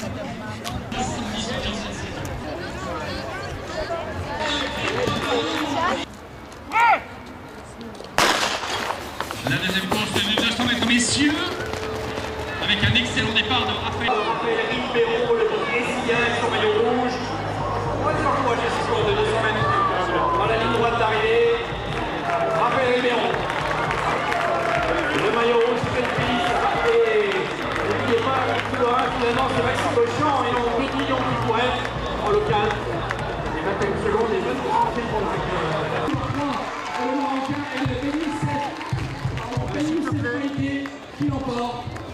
La deuxième course de Justin, mesdames et messieurs, avec un excellent départ de Raphaël. Souverain, finalement, c'est Maxime Beauchamp et non Pétillon qui pourrait en local. Et 21 secondes et 22 secondes pour le. Le Marocain et le Bénis 7. Bénis 7 qui l'emporte.